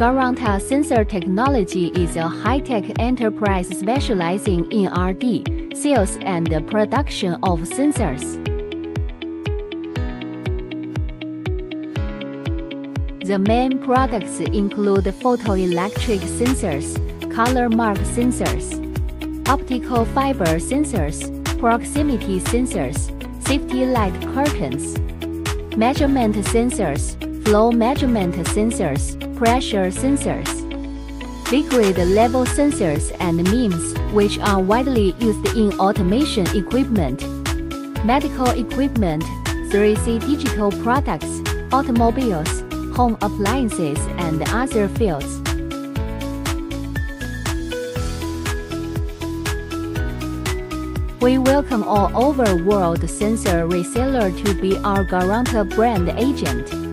Garantta Sensor Technology is a high-tech enterprise specializing in R&D, sales and production of sensors. The main products include photoelectric sensors, color mark sensors, optical fiber sensors, proximity sensors, safety light curtains, measurement sensors, flow measurement sensors, pressure sensors, liquid level sensors and MEMS, which are widely used in automation equipment, medical equipment, 3C digital products, automobiles, home appliances, and other fields. We welcome all over world sensor reseller to be our Garantta brand agent.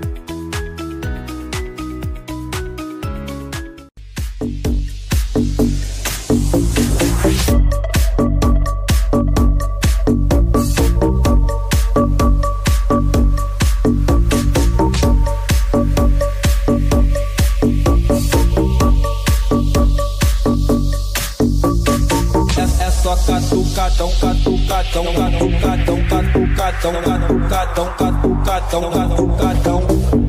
Catucadão, catucadão, catucadão, catucadão, catucadão, catucadão, catucadão.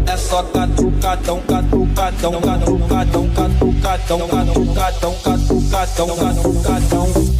É só catucadão, catucadão, catucadão, catucadão, catucadão, catucadão, catucadão.